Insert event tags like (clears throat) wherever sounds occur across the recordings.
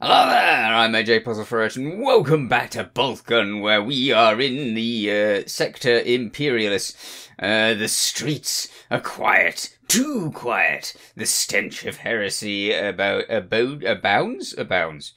Hello there, I'm AJ PuzzleFerret, and welcome back to Boltgun, where we are in the uh, sector Imperialis. Uh, the streets are quiet, too quiet. The stench of heresy about about abounds abounds.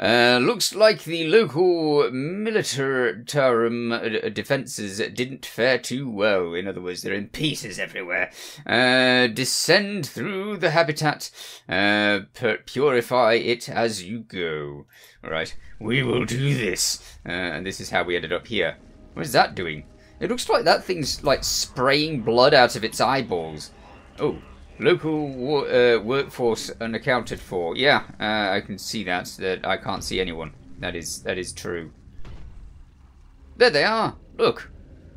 Uh, looks like the local militarum uh, defences didn't fare too well. In other words, they're in pieces everywhere. Uh, descend through the habitat. Uh, pu- purify it as you go. All right, we will do this. Uh, and this is how we ended up here. What is that doing? It looks like that thing's like spraying blood out of its eyeballs. Oh, local uh, workforce unaccounted for. Yeah, uh, I can see that. That I can't see anyone. That is that is true. There they are. Look,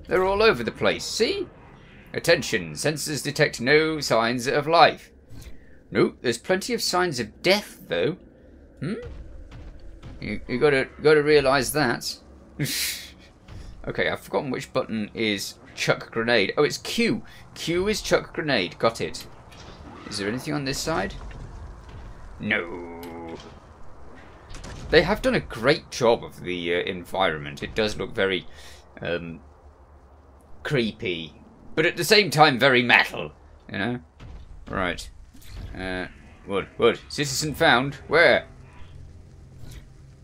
they're all over the place. See? Attention! Sensors detect no signs of life. No, there's plenty of signs of death though. Hmm. You, you gotta gotta realise that. (laughs) okay, I've forgotten which button is chuck grenade. Oh, it's Q. Q is chuck grenade. Got it. Is there anything on this side? No. They have done a great job of the uh, environment. It does look very um, creepy, but at the same time very metal. You know. Right. Uh, wood, wood. Citizen found. Where?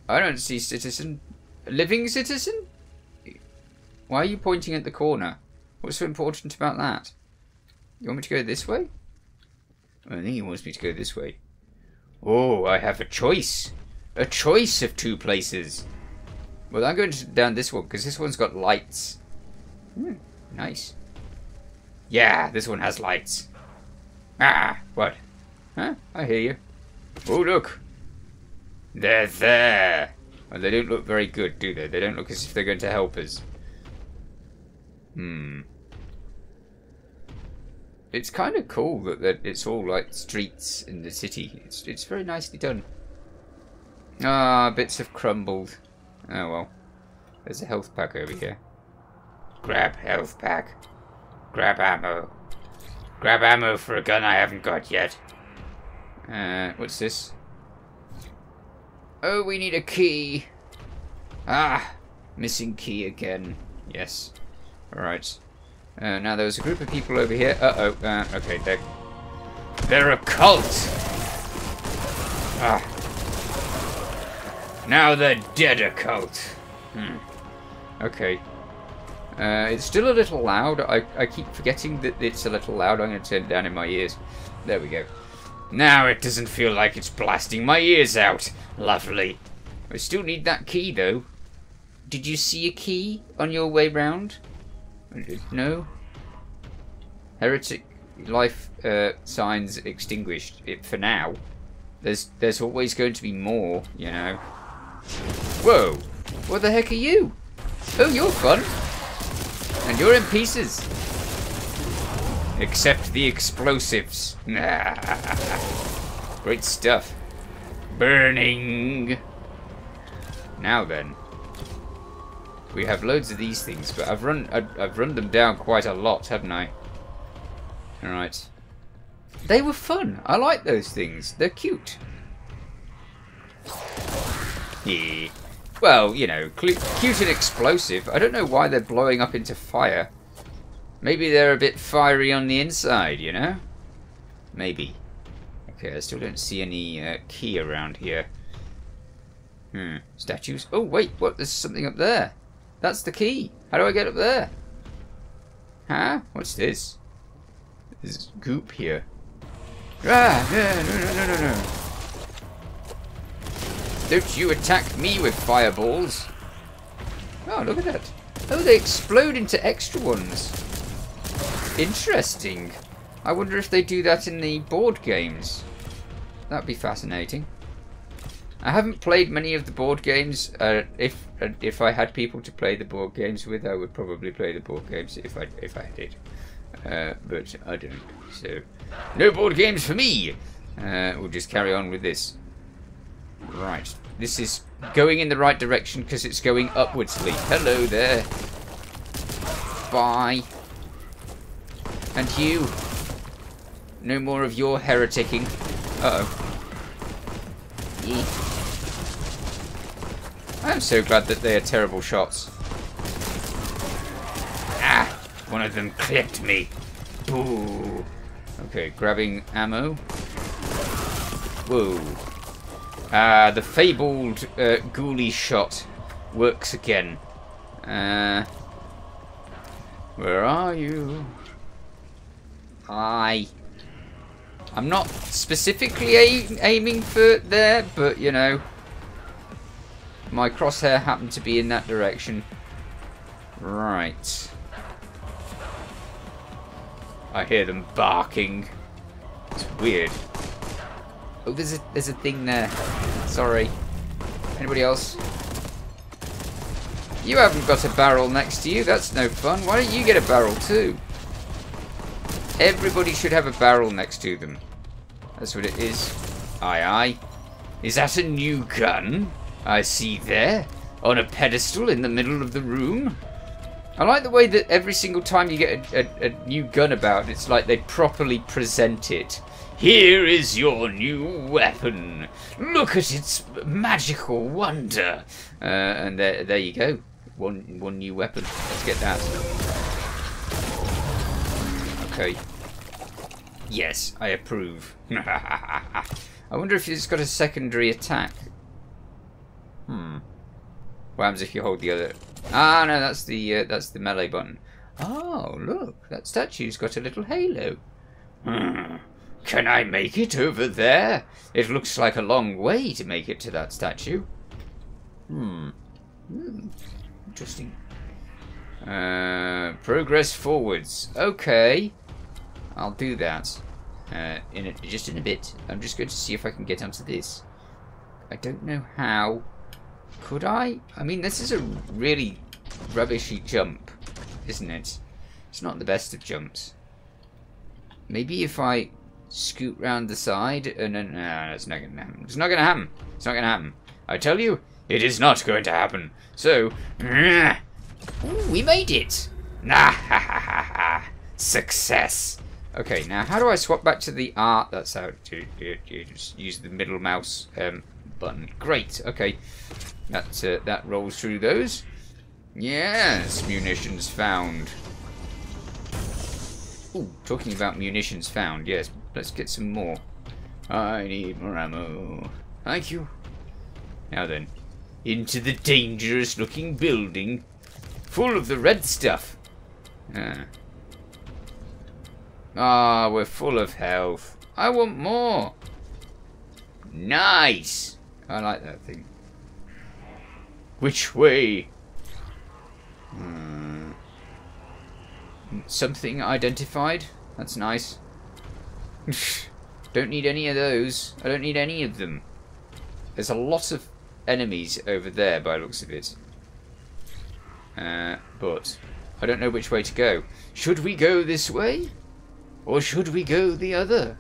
I don't see citizen. Living citizen? Why are you pointing at the corner? What's so important about that? You want me to go this way? I think he wants me to go this way. Oh, I have a choice. A choice of two places. Well, I'm going to, down this one because this one's got lights. Hmm, nice. Yeah, this one has lights. Ah, what? Huh? I hear you. Oh, look. They're there. Well, they don't look very good, do they? They don't look as if they're going to help us. Hmm. It's kind of cool that, that it's all like streets in the city. It's it's very nicely done. Ah, bits have crumbled. Oh well. There's a health pack over here. Grab health pack. Grab ammo. Grab ammo for a gun I haven't got yet. Uh, what's this? Oh, we need a key. Ah, missing key again. Yes. Alright. Uh, now there's a group of people over here. Uh-oh. Uh, okay, they're... They're a cult! Ah. Now they're dead a cult. Hmm. Okay. Uh, it's still a little loud. I, I keep forgetting that it's a little loud. I'm going to turn it down in my ears. There we go. Now it doesn't feel like it's blasting my ears out. Lovely. I still need that key, though. Did you see a key on your way round? No? Heretic life uh, signs extinguished it for now. There's there's always going to be more, you know. Whoa! What the heck are you? Oh, you're fun. And you're in pieces. Except the explosives. (laughs) Great stuff. Burning. Now then. We have loads of these things, but I've run I've, run them down quite a lot, haven't I? Alright. They were fun. I like those things. They're cute. Yeah. Well, you know, cute and explosive. I don't know why they're blowing up into fire. Maybe they're a bit fiery on the inside, you know? Maybe. Okay, I still don't see any uh, key around here. Hmm, statues. Oh, wait, what? There's something up there. That's the key. How do I get up there? Huh? What's this? There's goop here. Ah, no, no, no, no, no, no. Don't you attack me with fireballs. Oh, look at that. Oh, they explode into extra ones. Interesting. I wonder if they do that in the board games. That'd be fascinating. I haven't played many of the board games. Uh, if uh, if I had people to play the board games with, I would probably play the board games if I if I did. Uh, but I don't. So no board games for me. Uh, we'll just carry on with this. Right. This is going in the right direction because it's going upwardsly. Hello there. Bye. And you. No more of your hereticking. Uh-oh. I'm so glad that they are terrible shots. Ah! One of them clipped me. Boo! Okay, grabbing ammo. Whoa. Ah, the fabled uh, ghoulie shot works again. Uh, where are you? Hi. I'm not specifically aiming for there, but you know, my crosshair happened to be in that direction. Right. I hear them barking. It's weird. Oh, there's a there's a thing there. Sorry. Anybody else? You haven't got a barrel next to you. That's no fun. Why don't you get a barrel too? Everybody should have a barrel next to them. That's what it is. Aye, aye. Is that a new gun? I see there. On a pedestal in the middle of the room. I like the way that every single time you get a, a, a new gun about, it's like they properly present it. Here is your new weapon. Look at its magical wonder. Uh, and there, there you go. One, one new weapon. Let's get that. Okay. Yes, I approve. (laughs) I wonder if it's got a secondary attack. Hmm. What happens if you hold the other? Ah, no, that's the uh, that's the melee button. Oh, look, that statue's got a little halo. Hmm. Can I make it over there? It looks like a long way to make it to that statue. Hmm. Hmm. Interesting. Uh, progress forwards. Okay. I'll do that. Uh, in a, just in a bit. I'm just going to see if I can get onto this. I don't know how. Could I? I mean, this is a really rubbishy jump, isn't it? It's not the best of jumps. Maybe if I scoot round the side and then... No, it's not going to happen. It's not going to happen. It's not going to happen. I tell you, it is not going to happen. So... (clears throat) Ooh, we made it! Nah, (laughs) ha ha ha ha. Success. Okay, now how do I swap back to the art? That's how you just use the middle mouse um, button. Great, okay. That, uh, that rolls through those. Yes, munitions found. Ooh, talking about munitions found, yes. Let's get some more. I need more ammo. Thank you. Now then, into the dangerous looking building. Full of the red stuff. Ah. Ah, we're full of health. I want more. Nice. I like that thing. Which way? Hmm. Something identified? That's nice. don't need any of those. I don't need any of them. There's a lot of enemies over there by the looks of it. Uh, but I don't know which way to go. Should we go this way? Or should we go the other?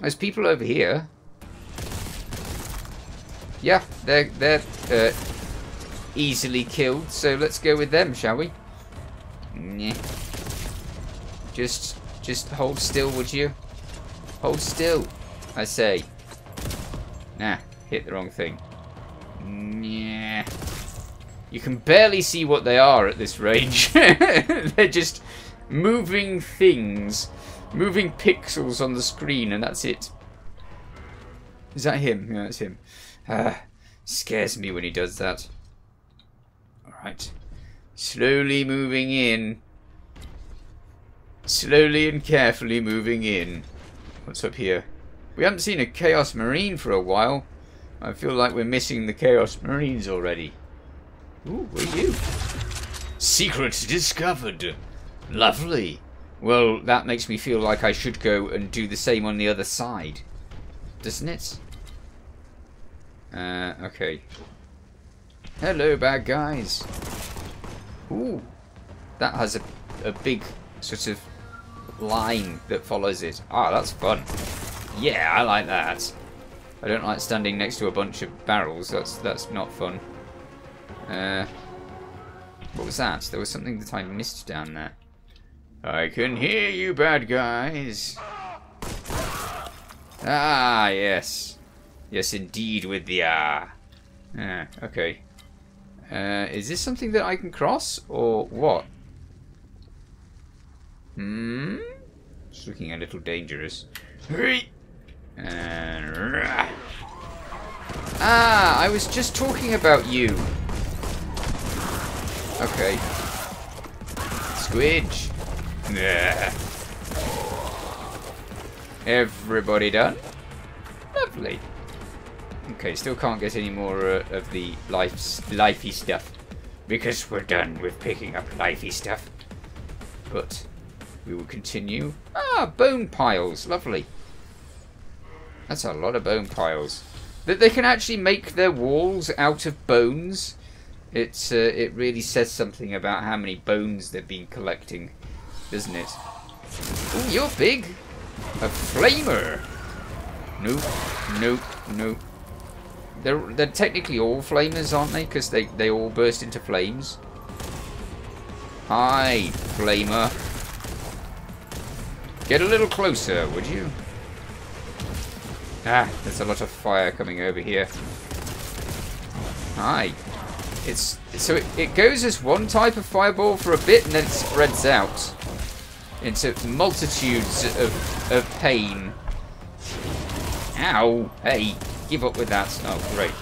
There's people over here. Yeah, they're, they're uh, easily killed, so let's go with them, shall we? Nah. Just, just hold still, would you? Hold still, I say. Nah, hit the wrong thing. Yeah. You can barely see what they are at this range. (laughs) They're just moving things moving pixels on the screen, and that's it. Is that him? Yeah, that's him. Ah, scares me when he does that. Alright. Slowly moving in. Slowly and carefully moving in. What's up here? We haven't seen a Chaos Marine for a while. I feel like we're missing the Chaos Marines already. Ooh, what are you? Secret discovered. Lovely. Well, that makes me feel like I should go and do the same on the other side. Doesn't it? Uh, okay. Hello, bad guys. Ooh. That has a, a big sort of line that follows it. Ah, that's fun. Yeah, I like that. I don't like standing next to a bunch of barrels. That's that's not fun. Uh, what was that? There was something that I missed down there. I can hear you, bad guys. Ah, yes. Yes, indeed, with the ah. Ah, okay. Uh, is this something that I can cross, or what? Hmm? It's looking a little dangerous. And... Ah, I was just talking about you. Okay. Squidge. Yeah Everybody done? Lovely. Okay, still can't get any more uh, of the life, lifey stuff. Because we're done with picking up lifey stuff. But we will continue. Ah, bone piles. Lovely. That's a lot of bone piles. That they can actually make their walls out of bones. It's uh, it really says something about how many bones they've been collecting, doesn't it? Ooh, you're big. A flamer. Nope, nope, nope. They're they're technically all flamers, aren't they? Because they they all burst into flames. Hi, flamer. Get a little closer, would you? Ah, there's a lot of fire coming over here. Hi. It's so it, it goes as one type of fireball for a bit and then spreads out into multitudes of of pain. Ow! Hey, give up with that. Oh, great.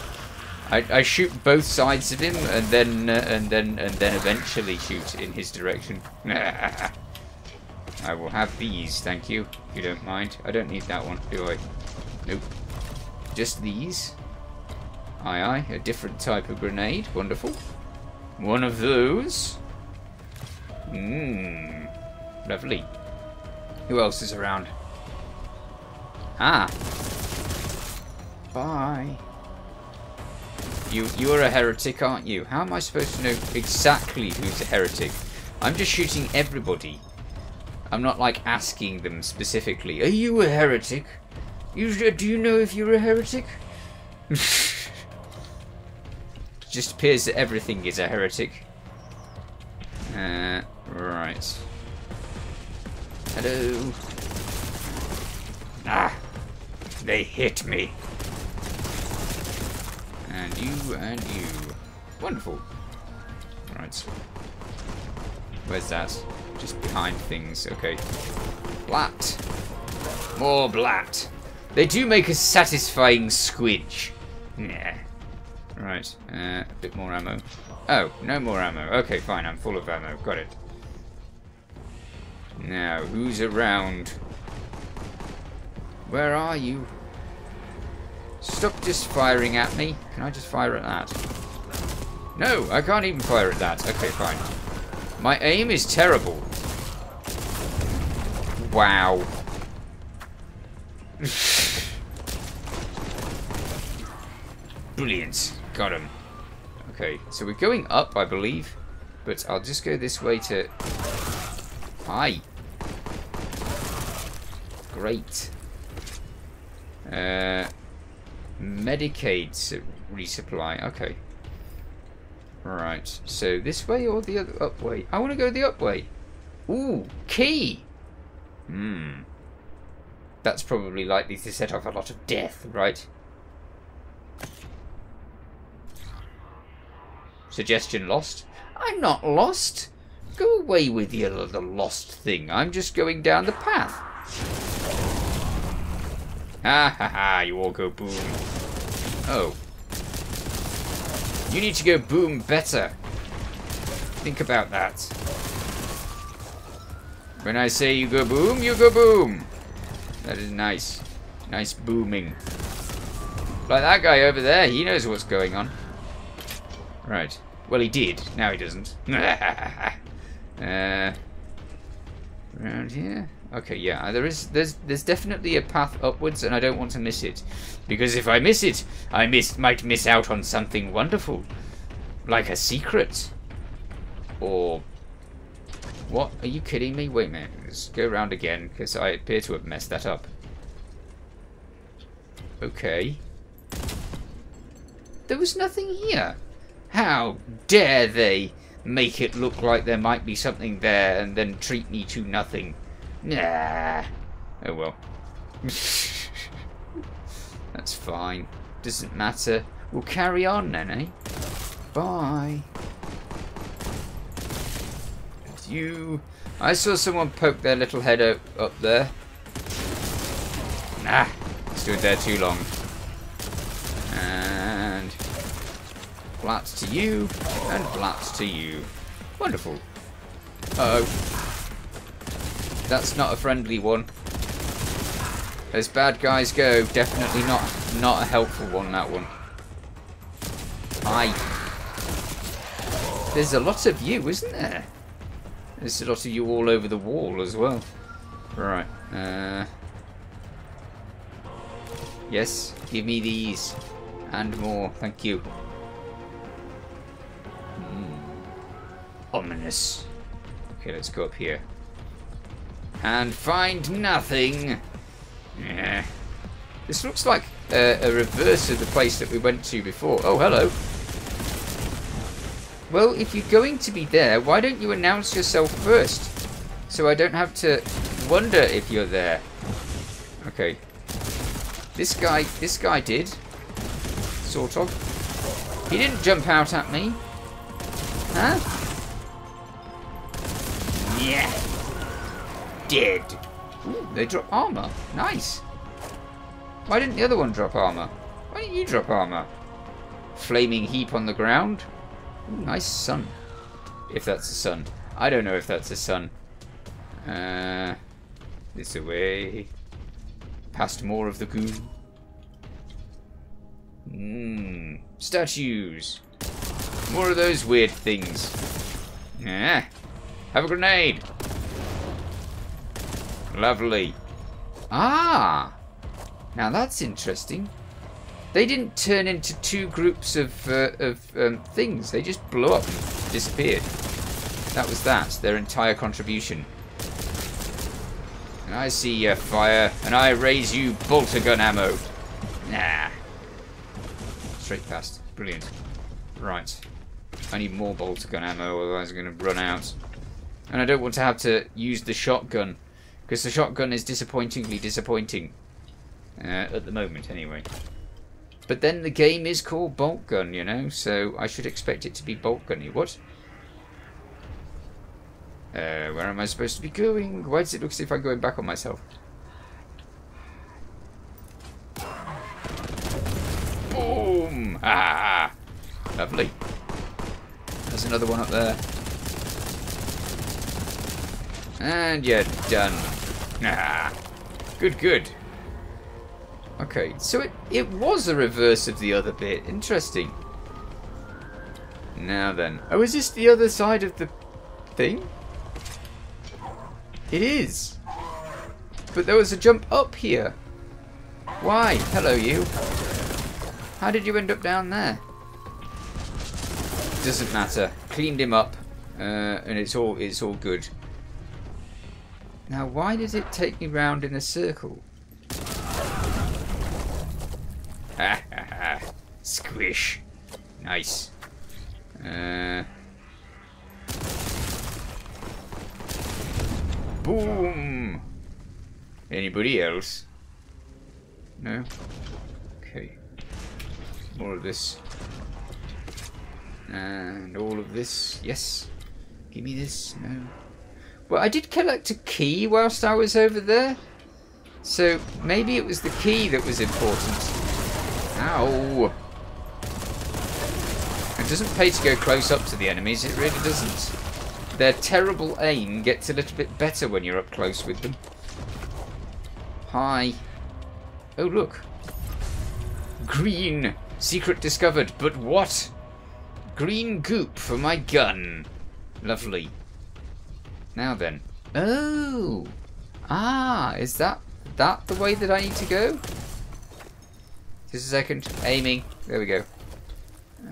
I, I shoot both sides of him and then uh, and then and then eventually shoot in his direction. (laughs) I will have these, thank you. If you don't mind. I don't need that one, do I? Nope. Just these. Aye aye, a different type of grenade. Wonderful. One of those. Mmm. Lovely. Who else is around? Ah. Bye. You you're a heretic, aren't you? How am I supposed to know exactly who's a heretic? I'm just shooting everybody. I'm not like asking them specifically. Are you a heretic? You, do you know if you're a heretic? (laughs) Just appears that everything is a heretic. Uh, right. Hello. Ah! They hit me. And you, and you. Wonderful. Right. Where's that? Just behind things. Okay. Blat. More blat. They do make a satisfying squidge. Yeah. Right, uh, a bit more ammo. Oh, no more ammo. Okay, fine, I'm full of ammo. Got it. Now, who's around? Where are you? Stop just firing at me. Can I just fire at that? No, I can't even fire at that. Okay, fine. My aim is terrible. Wow. (laughs) Brilliant. Got him. Okay, so we're going up, I believe. But I'll just go this way to... Hi. Great. Uh, Medicae resupply. Okay. Right. So this way or the other up way? I want to go the up way. Ooh, key. Hmm. That's probably likely to set off a lot of death, right? Suggestion lost? I'm not lost. Go away with your little lost thing. I'm just going down the path. Ha ha ha, you all go boom. Oh. You need to go boom better. Think about that. When I say you go boom, you go boom. That is nice. Nice booming. Like that guy over there, he knows what's going on. Right. Well, he did. Now he doesn't. (laughs) uh, around here? Okay, yeah. Uh, there is. There's. There's definitely a path upwards, and I don't want to miss it, because if I miss it, I miss might miss out on something wonderful, like a secret, or. What? Are you kidding me? Wait a minute. Let's go around again, because I appear to have messed that up. Okay. There was nothing here. How dare they make it look like there might be something there and then treat me to nothing? Nah. Oh well. (laughs) That's fine. Doesn't matter. We'll carry on then, eh? Bye. You. I saw someone poke their little head up, up there. Nah, stood there too long. And flats to you, and flats to you. Wonderful. Uh oh That's not a friendly one. As bad guys go, definitely not not a helpful one, that one. Hi. There's a lot of you, isn't there? There's a lot of you all over the wall as well. Right. Uh, yes, give me these. And more. Thank you. Mm. Ominous. Okay, let's go up here. And find nothing. Yeah. This looks like a, a reverse of the place that we went to before. Oh, hello. Well, if you're going to be there, why don't you announce yourself first? So I don't have to wonder if you're there. Okay. This guy, this guy did. Sort of. He didn't jump out at me. Huh? Yeah. Dead. Ooh, they drop armor. Nice. Why didn't the other one drop armor? Why didn't you drop armor? Flaming heap on the ground. Ooh, nice sun. If that's a sun. I don't know if that's a sun. Uh, this away. Past more of the goo. Mmm. Statues. More of those weird things. Yeah. Have a grenade. Lovely. Ah! Now that's interesting. They didn't turn into two groups of, uh, of um, things. They just blew up and disappeared. That was that. Their entire contribution. And I see your fire, and I raise you bolter gun ammo. Nah. Straight past. Brilliant. Right. I need more bolter gun ammo, otherwise I'm going to run out. And I don't want to have to use the shotgun. Because the shotgun is disappointingly disappointing. Uh, at the moment, anyway. But then the game is called Boltgun, you know, so I should expect it to be Bolt Gunny. What? Uh, where am I supposed to be going? Why does it look as if I'm going back on myself? Boom! Ah! Lovely. There's another one up there. And you're done. Ah! Good, good. Okay, so it, it was a reverse of the other bit. Interesting. Now then. Oh, is this the other side of the thing? It is. But there was a jump up here. Why? Hello, you. How did you end up down there? Doesn't matter. Cleaned him up, uh, and it's all it's all good. Now, why did it take me round in a circle? (laughs) Squish. Nice. Uh, boom. Anybody else? No? Okay. More of this. And all of this. Yes. Give me this. No. Well, I did collect a key whilst I was over there. So maybe it was the key that was important. Ow! It doesn't pay to go close up to the enemies, it really doesn't. Their terrible aim gets a little bit better when you're up close with them. Hi. Oh, look. Green! Secret discovered, but what? Green goop for my gun. Lovely. Now then. Oh! Ah, is that that the way that I need to go? Just a second. Aiming. There we go.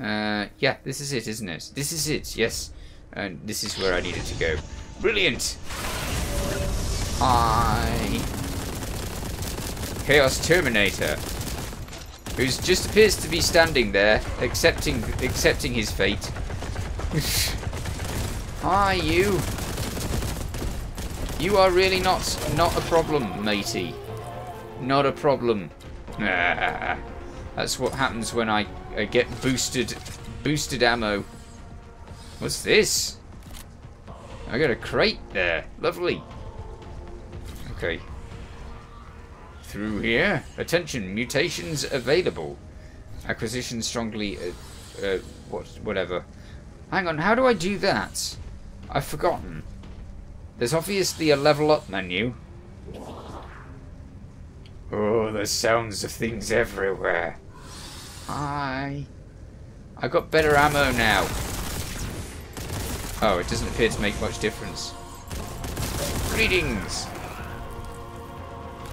Uh, yeah, this is it, isn't it? This is it, yes. And this is where I needed to go. Brilliant! Hi! Chaos Terminator. Who just appears to be standing there, accepting accepting his fate. (laughs) Hi, you. You are really not not a problem, matey. Not a problem. (laughs) That's what happens when I, I get boosted boosted ammo. What's this? I got a crate there. Lovely. Okay. Through here. Attention, mutations available. Acquisition strongly... Uh, uh, what, whatever. Hang on, how do I do that? I've forgotten. There's obviously a level up menu. Oh, the sounds of things everywhere. Hi. I got better ammo now. Oh, it doesn't appear to make much difference. Greetings!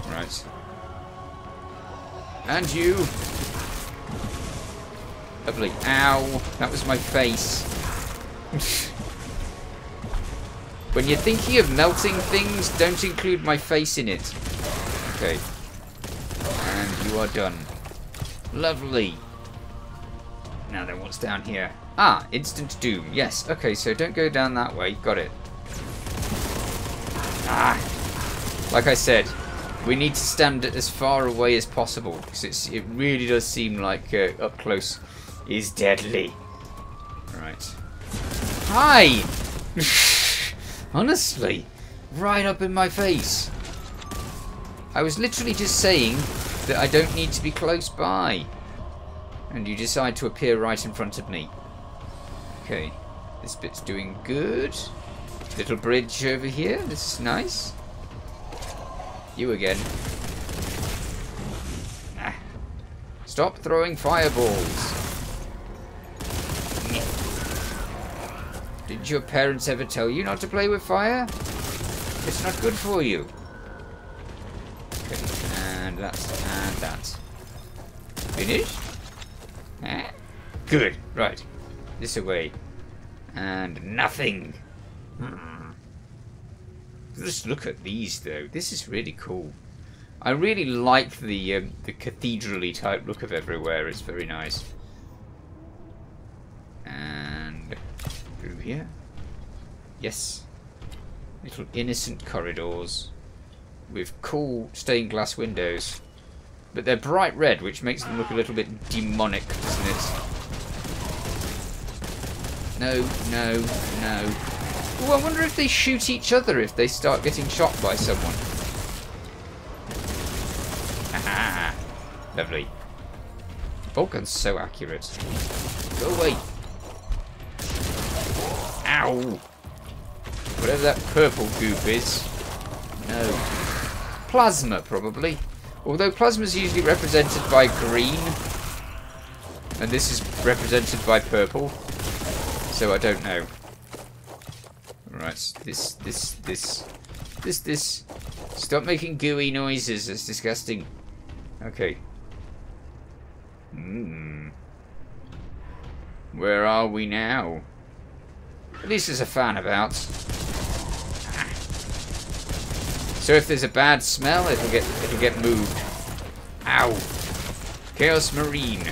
Right. And you! Lovely. Ow! That was my face. (laughs) when you're thinking of melting things, don't include my face in it. Okay. And you are done. Lovely. Now then, what's down here? Ah, instant doom. Yes, okay, so don't go down that way. Got it. Ah. Like I said, we need to stand as far away as possible because it really does seem like uh, up close is deadly. Right. Hi! (laughs) Honestly, right up in my face. I was literally just saying that I don't need to be close by. And you decide to appear right in front of me. Okay, this bit's doing good. Little bridge over here, this is nice. You again. Ah. Stop throwing fireballs. Did your parents ever tell you not to play with fire? It's not good for you. Okay, and that's, and that. Finished? Ah, good, right. This away. And nothing. Hmm. Just look at these, though. This is really cool. I really like the um, the cathedrally type look of everywhere. It's very nice. And through here. Yes. Little innocent corridors with cool stained glass windows. But they're bright red, which makes them look a little bit demonic, doesn't it? No, no, no. Oh, I wonder if they shoot each other if they start getting shot by someone. Aha! Lovely. Vulcan's so accurate. Go away. Ow! Whatever that purple goop is. No. Plasma, probably. Although plasma is usually represented by green. And this is represented by purple so I don't know. Right, this, this, this, this, this. Stop making gooey noises, it's disgusting. Okay. Hmm. Where are we now? At least there's a fan about. So if there's a bad smell, it'll get it'll get moved. Ow. Chaos Marine.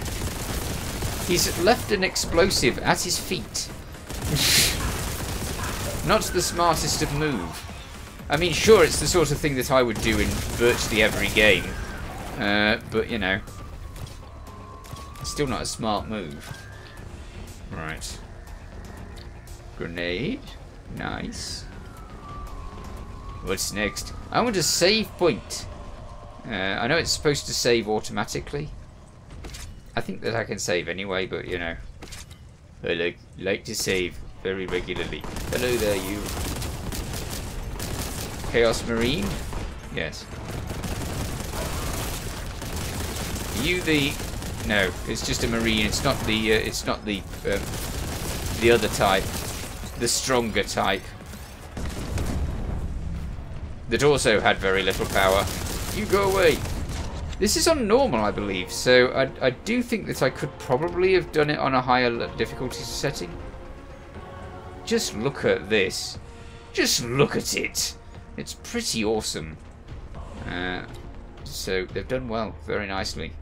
He's left an explosive at his feet. (laughs) Not the smartest of move. I mean, sure, it's the sort of thing that I would do in virtually every game. Uh, but, you know. Still not a smart move. Right. Grenade. Nice. What's next? I want a save point. Uh, I know it's supposed to save automatically. I think that I can save anyway, but, you know. I like, like to save very regularly. Hello there, you. Chaos Marine? Yes. You the... No, it's just a Marine. It's not the... Uh, it's not the... Um, the other type. The stronger type. That also had very little power. You go away! This is on normal, I believe, so I, I do think that I could probably have done it on a higher difficulty setting. Just look at this. Just look at it. It's pretty awesome. Uh, so they've done well, very nicely.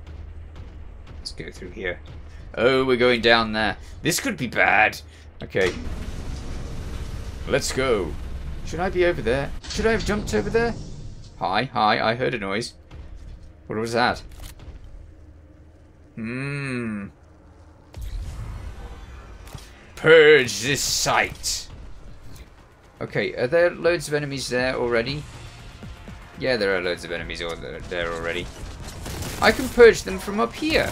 Let's go through here. Oh, we're going down there. This could be bad. Okay. Let's go. Should I be over there? Should I have jumped over there? Hi, hi, I heard a noise. What was that? Hmm. purge this site. Okay, are there loads of enemies there already? Yeah, there are loads of enemies there already. I can purge them from up here.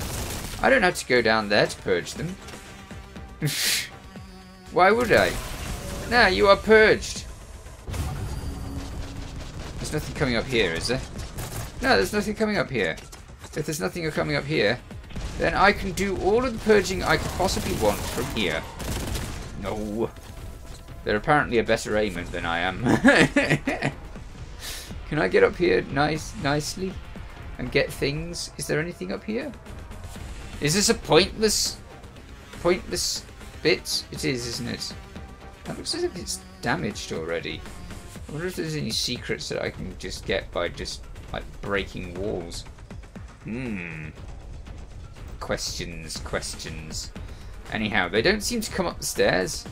I don't have to go down there to purge them. (laughs) Why would I? Now you are purged. There's nothing coming up here, is there? No, there's nothing coming up here. If there's nothing coming up here, then I can do all of the purging I could possibly want from here. No. They're apparently a better aimer than I am. (laughs) can I get up here nice, nicely and get things? Is there anything up here? Is this a pointless, pointless bit? It is, isn't it? That looks as if it's damaged already. I wonder if there's any secrets that I can just get by just like breaking walls. Hmm. Questions, questions. Anyhow, they don't seem to come up the stairs.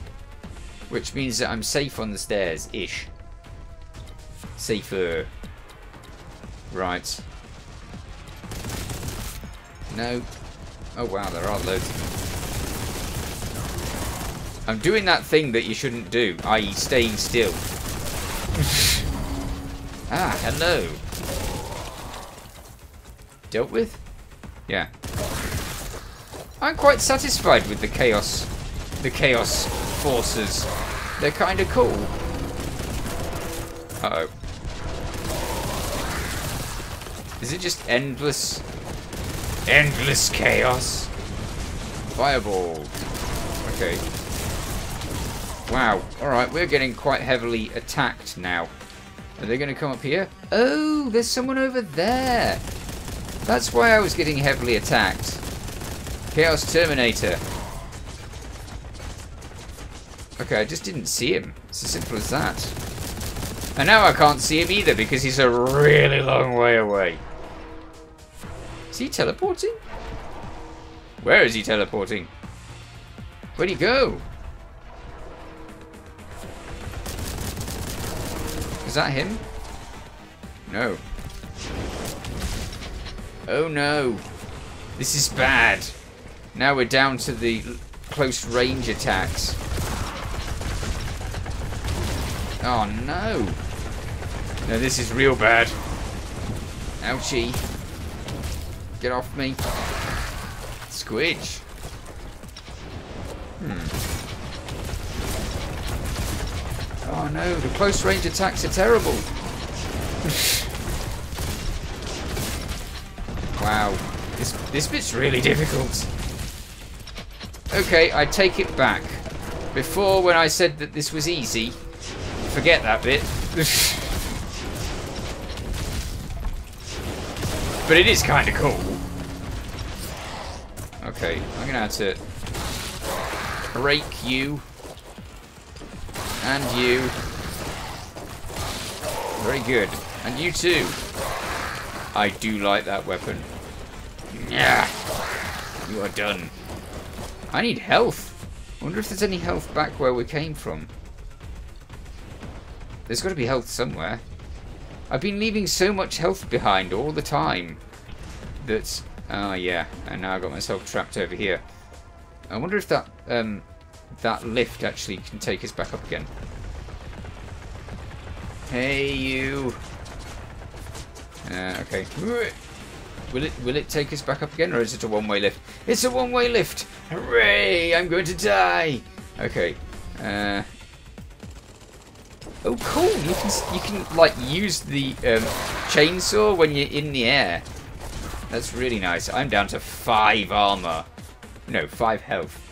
Which means that I'm safe on the stairs-ish. Safer. Right. No. Oh wow, there are loads I'm doing that thing that you shouldn't do, i.e. staying still. (laughs) ah, hello. Dealt with? Yeah. I'm quite satisfied with the chaos, the chaos forces. They're kind of cool. Uh oh Is it just endless, endless chaos? Fireball. Okay. Wow. Alright, we're getting quite heavily attacked now. Are they going to come up here? Oh, there's someone over there. That's why I was getting heavily attacked. Chaos Terminator. Okay, I just didn't see him. It's as simple as that. And now I can't see him either because he's a really long way away. Is he teleporting? Where is he teleporting? Where'd he go? Is that him? No. Oh no. This is bad. Now we're down to the close range attacks. Oh no. No, this is real bad. Ouchie. Get off me. Squidge. Hmm. Oh no, the close range attacks are terrible. wow. This, this bit's really difficult. Okay, I take it back. Before, when I said that this was easy, forget that bit. (laughs) but it is kind of cool. Okay, I'm going to have to break you. And you. Very good. And you too. I do like that weapon. Yeah. You are done. I need health. I wonder if there's any health back where we came from. There's got to be health somewhere. I've been leaving so much health behind all the time. That's... Oh, yeah. And now I've got myself trapped over here. I wonder if that um, that lift actually can take us back up again. Hey, you. Uh, okay. Will it will it take us back up again, or is it a one-way lift? It's a one-way lift! Hooray! I'm going to die. Okay. Uh, oh, cool! You can you can like use the um, chainsaw when you're in the air. That's really nice. I'm down to five armor. No, five health.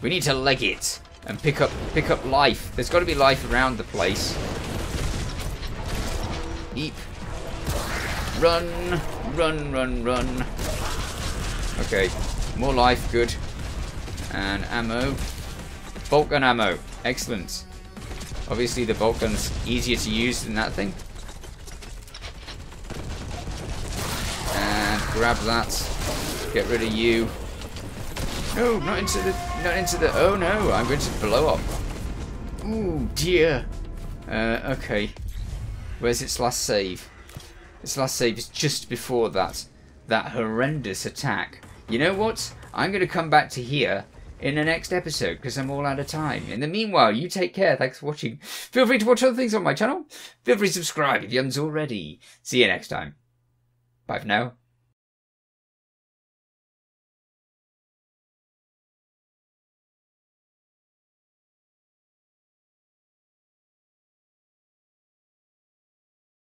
We need to leg it and pick up pick up life. There's got to be life around the place. Eep. Run, run, run, run. Okay, more life, good. And ammo. Bolt gun ammo, excellent. Obviously the bolt gun's easier to use than that thing. And grab that. Get rid of you. No, not into the, not into the, oh no, I'm going to blow up. Ooh, dear. Uh, okay. Where's its last save? Its last save is just before that, that horrendous attack. You know what? I'm going to come back to here in the next episode because I'm all out of time. In the meanwhile, you take care. Thanks for watching. Feel free to watch other things on my channel. Feel free to subscribe if you haven't already. See you next time. Bye for now.